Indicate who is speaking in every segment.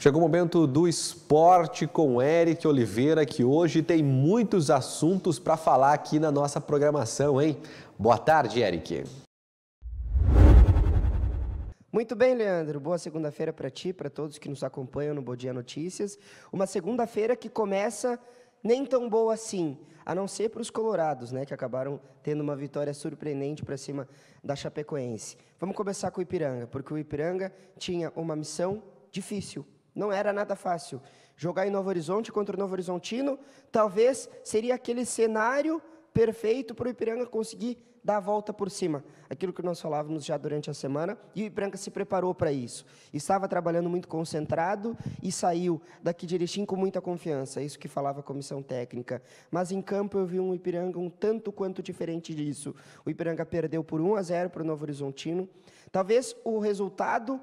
Speaker 1: Chegou o momento do esporte com Eric Oliveira, que hoje tem muitos assuntos para falar aqui na nossa programação, hein? Boa tarde, Eric.
Speaker 2: Muito bem, Leandro. Boa segunda-feira para ti, para todos que nos acompanham no Bom Dia Notícias. Uma segunda-feira que começa nem tão boa assim, a não ser para os colorados, né, que acabaram tendo uma vitória surpreendente para cima da Chapecoense. Vamos começar com o Ipiranga, porque o Ipiranga tinha uma missão difícil, não era nada fácil. Jogar em Novo Horizonte contra o Novo Horizontino, talvez seria aquele cenário perfeito para o Ipiranga conseguir dar a volta por cima. Aquilo que nós falávamos já durante a semana, e o Ipiranga se preparou para isso. Estava trabalhando muito concentrado e saiu daqui de Erechim com muita confiança, isso que falava a comissão técnica. Mas em campo eu vi um Ipiranga um tanto quanto diferente disso. O Ipiranga perdeu por 1 a 0 para o Novo Horizontino. Talvez o resultado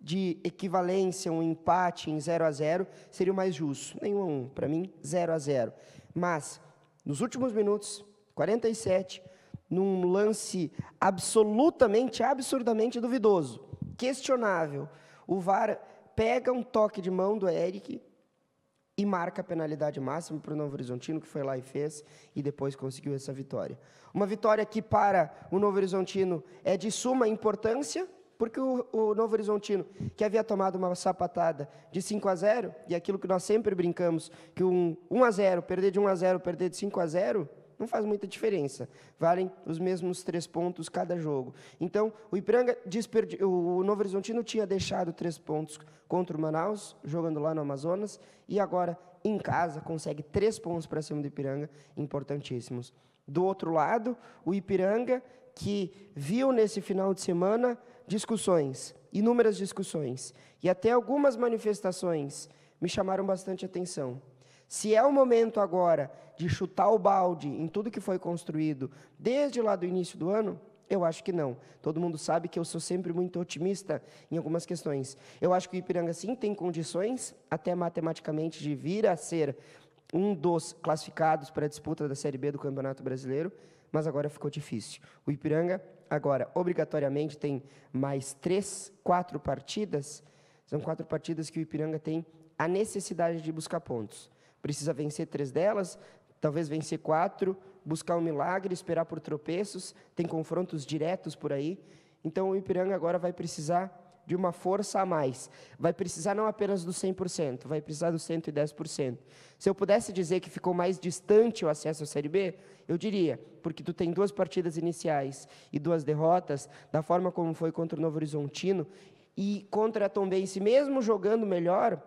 Speaker 2: de equivalência, um empate em 0 a 0 seria o mais justo. Nenhum a 1, para mim, 0 a 0. Mas, nos últimos minutos, 47, num lance absolutamente, absurdamente duvidoso, questionável, o VAR pega um toque de mão do Eric e marca a penalidade máxima para o Novo Horizontino, que foi lá e fez, e depois conseguiu essa vitória. Uma vitória que, para o Novo Horizontino, é de suma importância, porque o, o, Novo Horizontino, que havia tomado uma sapatada de 5 a 0, e aquilo que nós sempre brincamos, que um 1 a 0, perder de 1 a 0, perder de 5 a 0, não faz muita diferença. Valem os mesmos três pontos cada jogo. Então, o Ipiranga, desperdi... o Novo Horizontino tinha deixado três pontos contra o Manaus, jogando lá no Amazonas, e agora, em casa, consegue três pontos para cima do Ipiranga, importantíssimos. Do outro lado, o Ipiranga, que viu nesse final de semana discussões, inúmeras discussões, e até algumas manifestações me chamaram bastante atenção. Se é o momento agora de chutar o balde em tudo que foi construído desde lá do início do ano, eu acho que não. Todo mundo sabe que eu sou sempre muito otimista em algumas questões. Eu acho que o Ipiranga sim tem condições, até matematicamente, de vir a ser um dos classificados para a disputa da Série B do Campeonato Brasileiro, mas agora ficou difícil. O Ipiranga Agora, obrigatoriamente tem mais três, quatro partidas. São quatro partidas que o Ipiranga tem a necessidade de buscar pontos. Precisa vencer três delas, talvez vencer quatro, buscar um milagre, esperar por tropeços. Tem confrontos diretos por aí. Então, o Ipiranga agora vai precisar de uma força a mais. Vai precisar não apenas do 100%, vai precisar do 110%. Se eu pudesse dizer que ficou mais distante o acesso à Série B, eu diria, porque tu tem duas partidas iniciais e duas derrotas, da forma como foi contra o Novo Horizontino, e contra a Tombense, mesmo jogando melhor,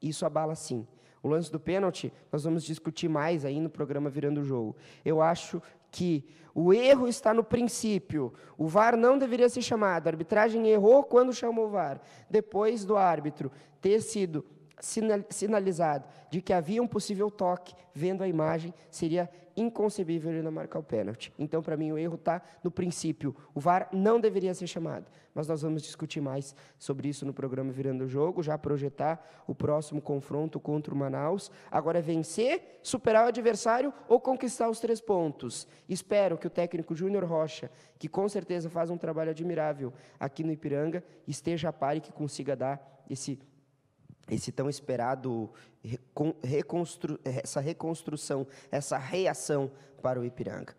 Speaker 2: isso abala sim. O lance do pênalti, nós vamos discutir mais aí no programa Virando o Jogo. Eu acho que o erro está no princípio. O VAR não deveria ser chamado. A arbitragem errou quando chamou o VAR. Depois do árbitro ter sido sinalizado de que havia um possível toque, vendo a imagem, seria inconcebível ele não marcar o pênalti. Então, para mim, o erro está no princípio. O VAR não deveria ser chamado. Mas nós vamos discutir mais sobre isso no programa Virando o Jogo, já projetar o próximo confronto contra o Manaus. Agora é vencer, superar o adversário ou conquistar os três pontos. Espero que o técnico Júnior Rocha, que com certeza faz um trabalho admirável aqui no Ipiranga, esteja a par e que consiga dar esse esse tão esperado reconstru, essa reconstrução, essa reação para o Ipiranga.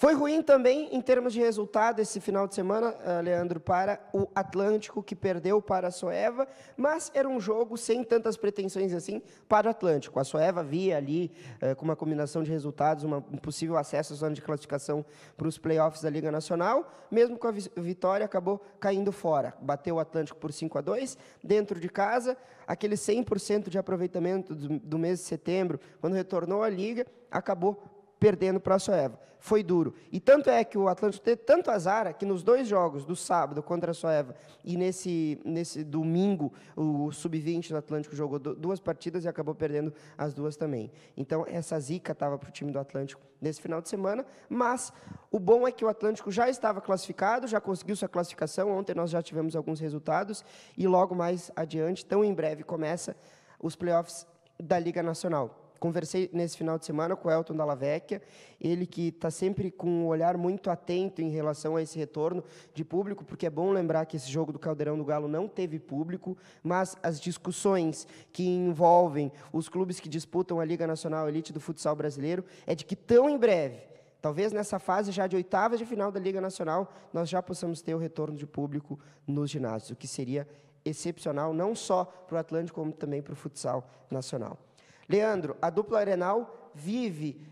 Speaker 2: Foi ruim também em termos de resultado esse final de semana, eh, Leandro, para o Atlântico, que perdeu para a Soeva, mas era um jogo sem tantas pretensões assim para o Atlântico. A Soeva via ali, eh, com uma combinação de resultados, uma, um possível acesso à zona de classificação para os playoffs da Liga Nacional, mesmo com a vitória, acabou caindo fora. Bateu o Atlântico por 5 a 2 dentro de casa, aquele 100% de aproveitamento do, do mês de setembro, quando retornou à Liga, acabou perdendo para a Soeva. Foi duro. E tanto é que o Atlântico teve tanto azar que nos dois jogos, do sábado contra a Soeva e nesse, nesse domingo, o Sub-20 do Atlântico jogou duas partidas e acabou perdendo as duas também. Então, essa zica estava para o time do Atlântico nesse final de semana, mas o bom é que o Atlântico já estava classificado, já conseguiu sua classificação. Ontem nós já tivemos alguns resultados e logo mais adiante, tão em breve, começa os playoffs da Liga Nacional conversei nesse final de semana com o Elton Dalla Vecchia, ele que está sempre com um olhar muito atento em relação a esse retorno de público, porque é bom lembrar que esse jogo do Caldeirão do Galo não teve público, mas as discussões que envolvem os clubes que disputam a Liga Nacional Elite do Futsal Brasileiro é de que tão em breve Talvez nessa fase já de oitavas de final da Liga Nacional, nós já possamos ter o retorno de público nos ginásios, o que seria excepcional, não só para o Atlântico, como também para o futsal nacional. Leandro, a dupla Arenal vive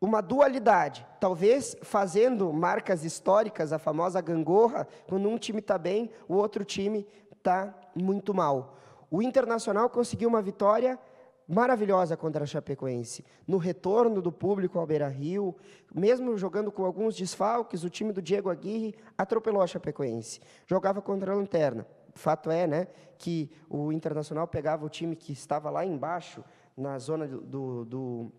Speaker 2: uma dualidade, talvez fazendo marcas históricas, a famosa gangorra, quando um time está bem, o outro time está muito mal. O Internacional conseguiu uma vitória maravilhosa contra a Chapecoense. No retorno do público ao Beira-Rio, mesmo jogando com alguns desfalques, o time do Diego Aguirre atropelou a Chapecoense. Jogava contra a Lanterna. Fato é, né, que o Internacional pegava o time que estava lá embaixo, na zona do, do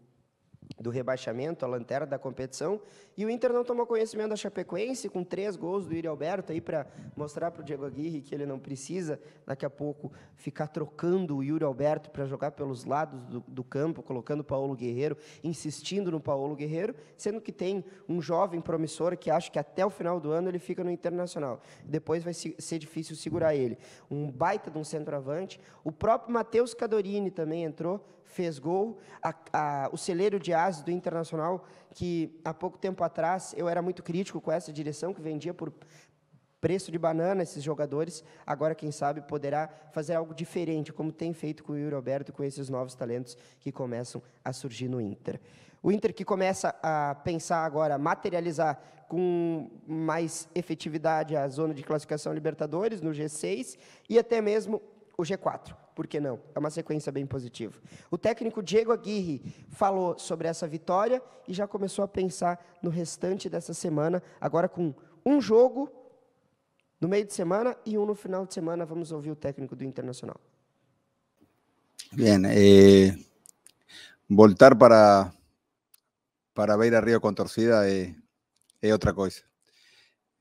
Speaker 2: do rebaixamento, a lanterna da competição, e o Inter não tomou conhecimento da Chapecoense, com três gols do Yuri Alberto, aí para mostrar para o Diego Aguirre que ele não precisa, daqui a pouco, ficar trocando o Yuri Alberto para jogar pelos lados do, do, campo, colocando o Paulo Guerreiro, insistindo no Paulo Guerreiro, sendo que tem um jovem promissor que acho que até o final do ano ele fica no Internacional. Depois vai ser difícil segurar ele. Um baita de um centroavante. O próprio Matheus Cadorini também entrou, fez gol. A, a, o celeiro de ases do Internacional, que há pouco tempo atrás eu era muito crítico com essa direção, que vendia por preço de banana esses jogadores, agora, quem sabe, poderá fazer algo diferente, como tem feito com o Yuri Alberto com esses novos talentos que começam a surgir no Inter. O Inter que começa a pensar agora, materializar com mais efetividade a zona de classificação Libertadores, no G6, e até mesmo o G4 por que não? É uma sequência bem positiva. O técnico Diego Aguirre falou sobre essa vitória e já começou a pensar no restante dessa semana, agora com um jogo no meio de semana y um no final de semana. Vamos oír el técnico do Internacional.
Speaker 3: Bien, eh, voltar para, para ver a Río con torcida es, otra cosa.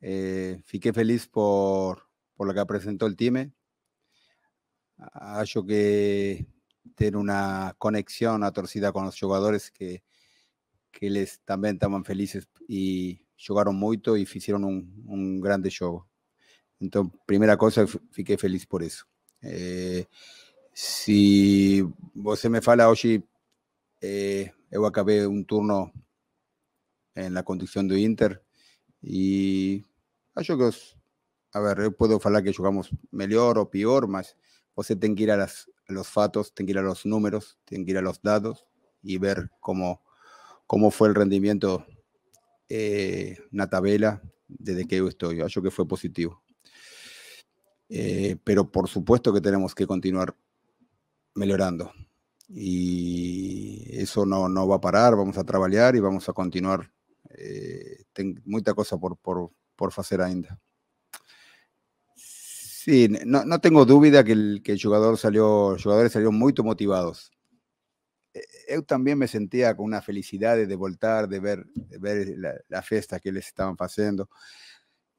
Speaker 3: Eh, feliz por, por lo que presentó el time. Acho que tener una conexión a torcida con los jugadores que, que les también estaban felices y jugaron mucho y hicieron un, un grande juego. Entonces, primera cosa, fiquei feliz por eso. Eh, se você me fala hoje, eh, eu acabei um turno na condução do Inter e acho que, a ver, eu posso que jogamos melhor ou pior, mas você tem que ir a, las, a los fatos, tem que ir a los números, tem que ir a los dados y ver cómo, cómo fue el rendimiento eh, na tabela desde que yo estoy. Acho que fue positivo. Eh, pero por supuesto que tenemos que continuar mejorando. Y eso no, no va a parar, vamos a trabajar y vamos a continuar. Eh, ten mucha cosa por, por, por hacer ainda. Sí, no, no tengo duda que el, que jugador salió, jugadores salieron muy motivados. Yo e, también me sentía con una felicidad de voltar, de ver, de ver la, fiesta que les estaban haciendo.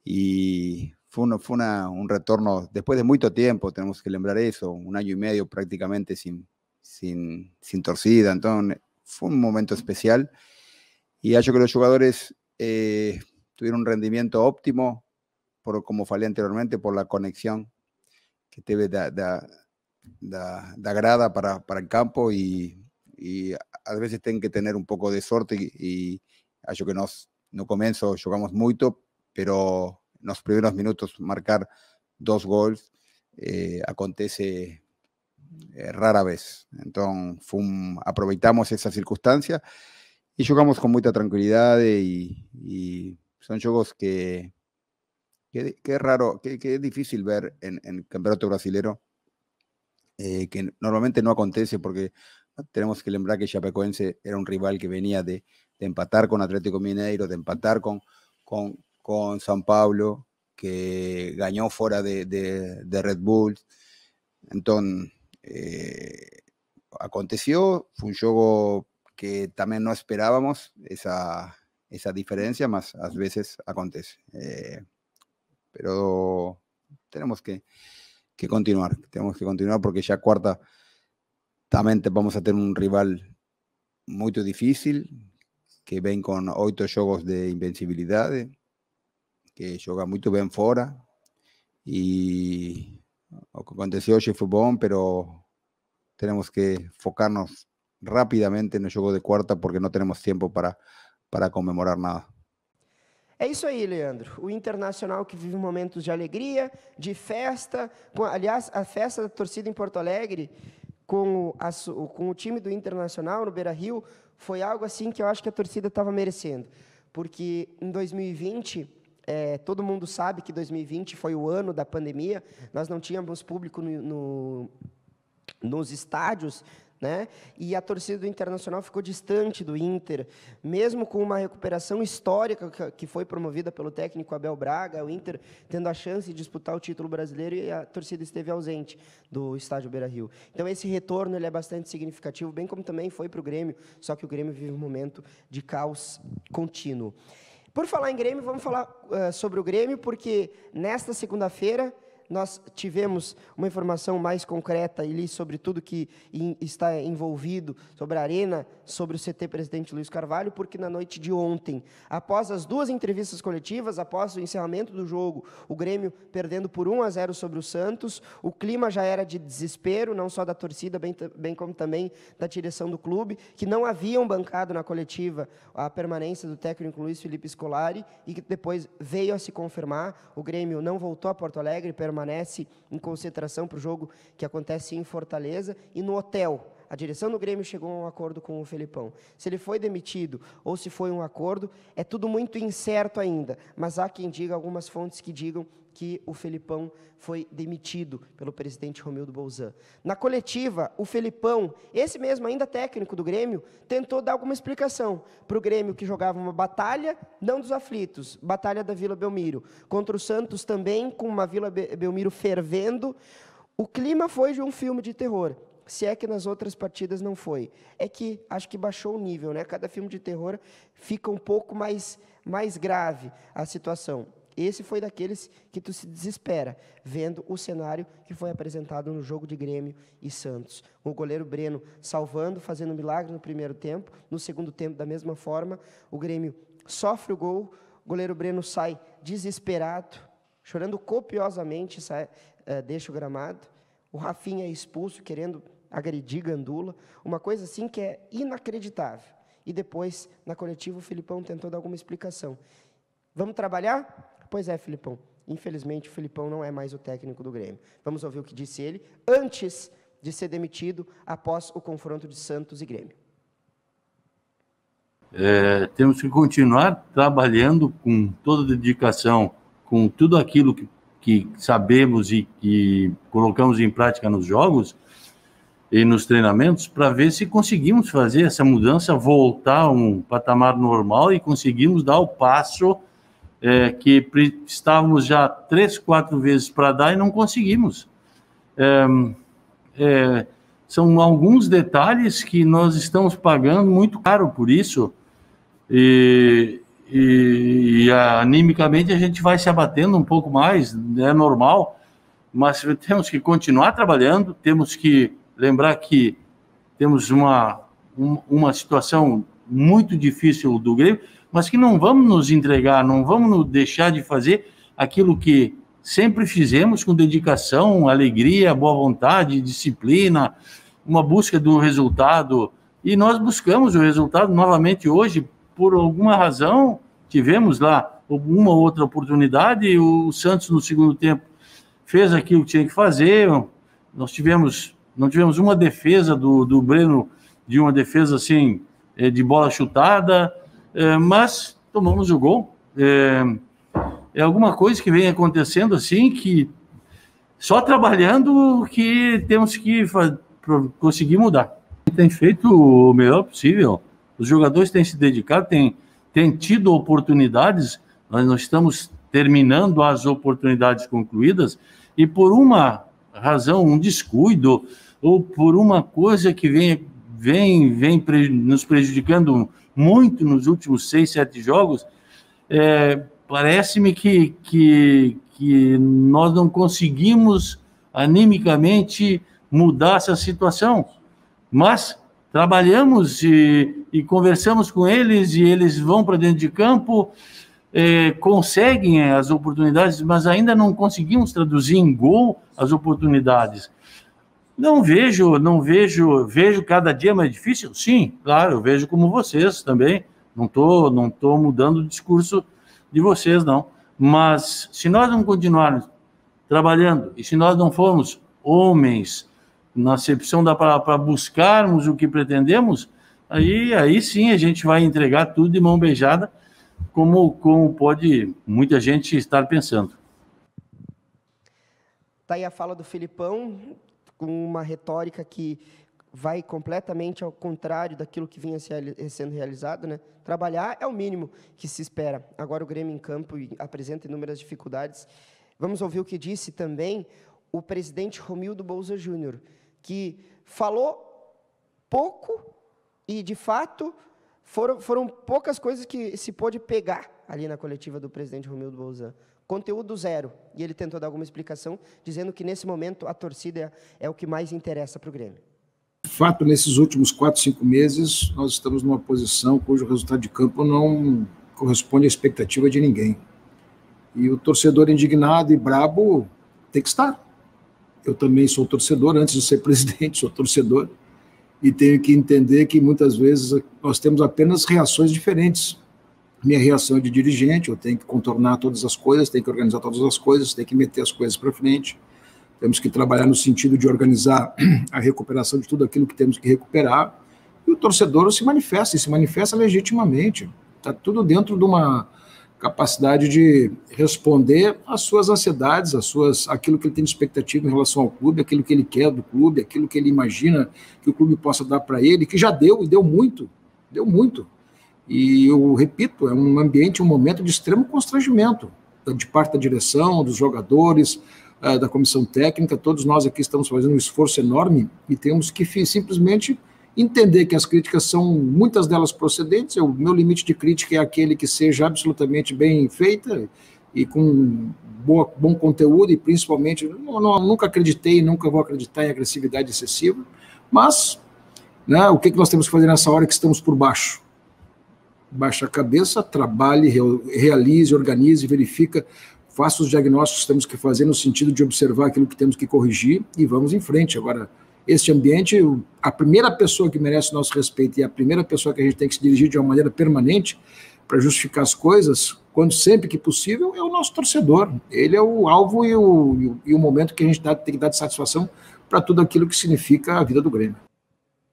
Speaker 3: Y fue, fue un retorno después de mucho tiempo, tenemos que lembrar eso, un año y medio prácticamente sin, sin, sin torcida, entonces fue un momento especial y hecho que los jugadores eh, tuvieron un rendimiento óptimo, por, como falei anteriormente, por la conexión que teve da, da, da, da grada para, para o campo e, e às vezes tem que ter um pouco de sorte e, e acho que nós no começo jogamos muito, pero nos primeiros minutos marcar dois gols eh, acontece eh, rara vez. Então fum, aproveitamos essa circunstância e jogamos com muita tranquilidade e, e são jogos que que, es raro, que, es difícil ver en, el campeonato brasilero, eh, que normalmente no acontece porque tenemos que lembrar que Chapecoense era un rival que venía de, empatar con Atlético Mineiro, de empatar con, con, con San Pablo, que ganó fuera de, Red Bull. Entonces, eh, aconteció, fue un juego que también no esperábamos, esa, esa diferencia, más a veces acontece. Eh, pero tenemos que, que, continuar, tenemos que continuar porque ya cuarta, también vamos a tener un rival muito difícil, que vem com oito jogos de invencibilidade, que joga muito bem fora. E o que aconteceu hoje foi bom, pero temos que focar-nos rapidamente no jogo de quarta, porque não temos tempo para, para comemorar nada.
Speaker 2: É isso aí, Leandro. O Internacional que vive momentos de alegria, de festa. Com, aliás, a festa da torcida em Porto Alegre, com o, a, com o time do Internacional no Beira Rio, foi algo assim que eu acho que a torcida estava merecendo. Porque em 2020, é, todo mundo sabe que 2020 foi o ano da pandemia, nós não tínhamos público no, no nos estádios, né? E a torcida do Internacional ficou distante do Inter, mesmo com uma recuperação histórica que foi promovida pelo técnico Abel Braga, o Inter tendo a chance de disputar o título brasileiro e a torcida esteve ausente do estádio Beira-Rio. Então esse retorno ele é bastante significativo, bem como também foi para o Grêmio, só que o Grêmio vive um momento de caos contínuo. Por falar em Grêmio, vamos falar uh, sobre o Grêmio, porque nesta segunda-feira nós tivemos uma informação mais concreta ali sobre tudo que está envolvido, sobre a Arena, sobre o CT Presidente Luiz Carvalho, porque na noite de ontem, após as duas entrevistas coletivas, após o encerramento do jogo, o Grêmio perdendo por 1 a 0 sobre o Santos, o clima já era de desespero, não só da torcida, bem, bem como também da direção do clube, que não haviam bancado na coletiva a permanência do técnico Luiz Felipe Scolari e que depois veio a se confirmar. O Grêmio não voltou a Porto Alegre, permaneceu permanece em concentração para o jogo que acontece em Fortaleza e no hotel. A direção do Grêmio chegou a um acordo com o Felipão. Se ele foi demitido ou se foi um acordo, é tudo muito incerto ainda. Mas há quem diga, algumas fontes que digam que o Felipão foi demitido pelo presidente Romildo Bolzan. Na coletiva, o Felipão, esse mesmo ainda técnico do Grêmio, tentou dar alguma explicação para o Grêmio que jogava uma batalha, não dos aflitos, batalha da Vila Belmiro, contra o Santos também, com uma Vila Belmiro fervendo. O clima foi de um filme de terror se é que nas outras partidas não foi. É que acho que baixou o nível, né? Cada filme de terror fica um pouco mais, mais grave a situação. Esse foi daqueles que tu se desespera, vendo o cenário que foi apresentado no jogo de Grêmio e Santos. O goleiro Breno salvando, fazendo um milagre no primeiro tempo, no segundo tempo, da mesma forma, o Grêmio sofre o gol, o goleiro Breno sai desesperado, chorando copiosamente, sai, uh, deixa o gramado. O Rafinha é expulso, querendo agredir Gandula, uma coisa assim que é inacreditável. E depois, na coletiva, o Filipão tentou dar alguma explicação. Vamos trabalhar? Pois é, Filipão. Infelizmente, o Filipão não é mais o técnico do Grêmio. Vamos ouvir o que disse ele antes de ser demitido após o confronto de Santos e Grêmio.
Speaker 4: É, temos que continuar trabalhando com toda dedicação, com tudo aquilo que, que sabemos e que colocamos em prática nos jogos, e nos treinamentos para ver se conseguimos fazer essa mudança, voltar a um patamar normal e conseguimos dar o passo é, que estávamos já três, quatro vezes para dar e não conseguimos. É, é, são alguns detalhes que nós estamos pagando muito caro por isso. E, e, e animicamente a gente vai se abatendo um pouco mais, é normal, mas temos que continuar trabalhando, temos que lembrar que temos uma, uma situação muito difícil do Grêmio, mas que não vamos nos entregar, não vamos deixar de fazer aquilo que sempre fizemos com dedicação, alegria, boa vontade, disciplina, uma busca do resultado. E nós buscamos o resultado novamente hoje, por alguma razão, tivemos lá uma outra oportunidade, o Santos no segundo tempo fez aquilo que tinha que fazer, nós tivemos não tivemos uma defesa do, do Breno, de uma defesa assim, eh, de bola chutada, é, mas tomamos o gol. É, é alguma coisa que vem acontecendo assim que só trabalhando que temos que conseguir mudar. Tem feito o melhor possível. Os jogadores têm se dedicado, têm, têm tido oportunidades. Nós, nós estamos terminando as oportunidades concluídas e por uma razão, um descuido, ou por uma coisa que vem, vem, vem nos prejudicando muito nos últimos seis, sete jogos, é, parece-me que, que, que nós não conseguimos animicamente mudar essa situação. Mas trabalhamos e, e conversamos com eles e eles vão para dentro de campo, é, conseguem as oportunidades, mas ainda não conseguimos traduzir em gol as oportunidades. Não vejo, não vejo, vejo cada dia mais difícil. Sim, claro, eu vejo como vocês também. Não tô, não tô mudando o discurso de vocês não. Mas se nós não continuarmos trabalhando e se nós não formos homens na acepção da para buscarmos o que pretendemos, aí, aí sim a gente vai entregar tudo de mão beijada, como, como pode muita gente estar pensando.
Speaker 2: Está aí a fala do Filipão, uma retórica que vai completamente ao contrário daquilo que vinha sendo realizado, né? Trabalhar é o mínimo que se espera. Agora o Grêmio em campo apresenta inúmeras dificuldades. Vamos ouvir o que disse também o presidente Romildo Bolsa Júnior, que falou pouco e, de fato, foram, foram poucas coisas que se pôde pegar ali na coletiva do presidente Romildo Bolzan. Conteúdo zero. E ele tentou dar alguma explicação, dizendo que, nesse momento, a torcida é, o que mais interessa para o Grêmio.
Speaker 5: De fato, nesses últimos quatro, cinco meses, nós estamos numa posição cujo resultado de campo não corresponde à expectativa de ninguém. E o torcedor indignado e brabo tem que estar eu também sou torcedor, antes de ser presidente, sou torcedor, e tenho que entender que muitas vezes nós temos apenas reações diferentes. Minha reação é de dirigente, eu tenho que contornar todas as coisas, tenho que organizar todas as coisas, tenho que meter as coisas para frente. Temos que trabalhar no sentido de organizar a recuperação de tudo aquilo que temos que recuperar. E o torcedor se manifesta, e se manifesta legitimamente. Está tudo dentro de uma capacidade de responder às suas ansiedades, às suas, aquilo que ele tem de expectativa em relação ao clube, aquilo que ele quer do clube, aquilo que ele imagina que o clube possa dar para ele, que já deu e deu muito, deu muito. E eu repito, é um ambiente, um momento de extremo constrangimento de parte da direção, dos jogadores, eh, da comissão técnica, todos nós aqui estamos fazendo um esforço enorme e temos que simplesmente entender que as críticas são muitas delas procedentes. O meu limite de crítica é aquele que seja absolutamente bem feita e com boa, bom conteúdo e principalmente não, não, nunca acreditei, nunca vou acreditar em agressividade excessiva. Mas né, o que, que nós temos que fazer nessa hora que estamos por baixo? Baixa a cabeça, trabalhe, realize, organize, verifica, faça os diagnósticos que temos que fazer no sentido de observar aquilo que temos que corrigir e vamos em frente. Agora, este ambiente, a primeira pessoa que merece nosso respeito e a primeira pessoa que a gente tem que se dirigir de uma maneira permanente para justificar as coisas, quando sempre que possível, é o nosso torcedor. Ele é o alvo e o, e o momento que a gente dá, tem que dar de satisfação para tudo aquilo que significa a vida do Grêmio.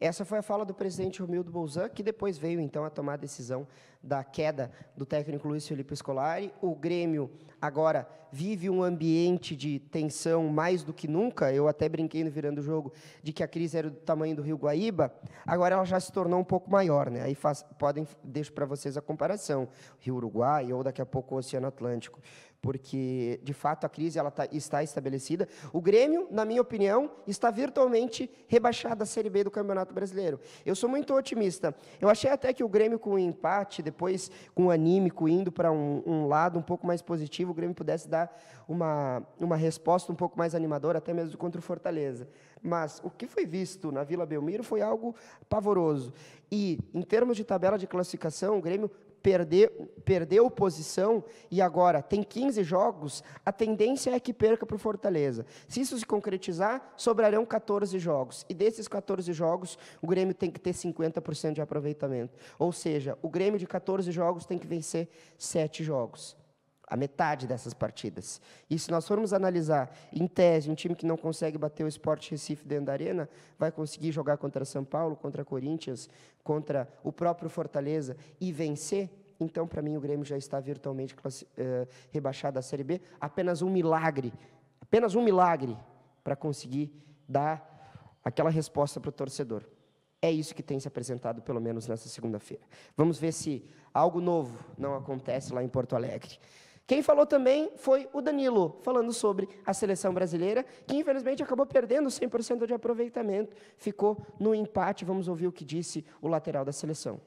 Speaker 2: Essa foi a fala do presidente Romildo Bolzan, que depois veio então a tomar a decisão da queda do técnico Luiz Felipe Scolari. O Grêmio agora vive um ambiente de tensão mais do que nunca. Eu até brinquei no virando o jogo de que a crise era do tamanho do Rio Guaíba. Agora ela já se tornou um pouco maior, né? Aí faz, podem deixo para vocês a comparação, Rio Uruguai ou daqui a pouco o Oceano Atlântico porque de fato a crise ela tá, está estabelecida. O Grêmio, na minha opinião, está virtualmente rebaixado à Série B do Campeonato Brasileiro. Eu sou muito otimista. Eu achei até que o Grêmio com o empate, depois com o anímico indo para um, um, lado um pouco mais positivo, o Grêmio pudesse dar uma, uma resposta um pouco mais animadora, até mesmo contra o Fortaleza. Mas o que foi visto na Vila Belmiro foi algo pavoroso. E, em termos de tabela de classificação, o Grêmio perder, perdeu posição e agora tem 15 jogos, a tendência é que perca para o Fortaleza. Se isso se concretizar, sobrarão 14 jogos. E desses 14 jogos, o Grêmio tem que ter 50% de aproveitamento. Ou seja, o Grêmio de 14 jogos tem que vencer 7 jogos a metade dessas partidas. E se nós formos analisar, em tese, um time que não consegue bater o Sport Recife dentro da arena, vai conseguir jogar contra São Paulo, contra Corinthians, contra o próprio Fortaleza e vencer, então, para mim, o Grêmio já está virtualmente eh, rebaixado à Série B. Apenas um milagre, apenas um milagre para conseguir dar aquela resposta para o torcedor. É isso que tem se apresentado, pelo menos nessa segunda-feira. Vamos ver se algo novo não acontece lá em Porto Alegre. Quem falou também foi o Danilo, falando sobre a seleção brasileira, que infelizmente acabou perdendo 100% de aproveitamento, ficou no empate. Vamos ouvir o que disse o lateral da seleção.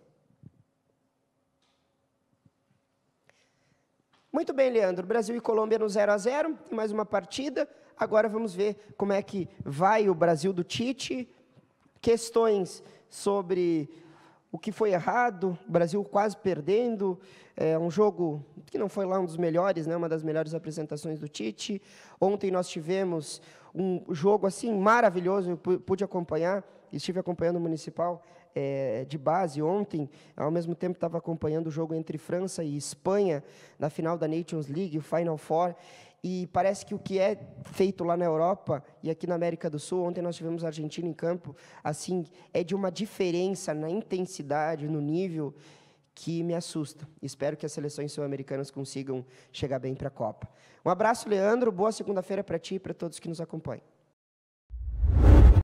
Speaker 2: Muito bem, Leandro. Brasil e Colômbia no 0 a 0 mais uma partida. Agora vamos ver como é que vai o Brasil do Tite. Questões sobre o que foi errado, o Brasil quase perdendo, é um jogo que não foi lá um dos melhores, né, uma das melhores apresentações do Tite. Ontem nós tivemos um jogo assim maravilhoso, eu pude acompanhar, estive acompanhando o Municipal é, de base ontem, ao mesmo tempo estava acompanhando o jogo entre França e Espanha, na final da Nations League, o Final Four, e parece que o que é feito lá na Europa e aqui na América do Sul, ontem nós tivemos a Argentina em campo, assim, é de uma diferença na intensidade, no nível que me assusta. Espero que as seleções sul-americanas consigam chegar bem para a Copa. Um abraço, Leandro. Boa segunda-feira para ti e para todos que nos acompanham.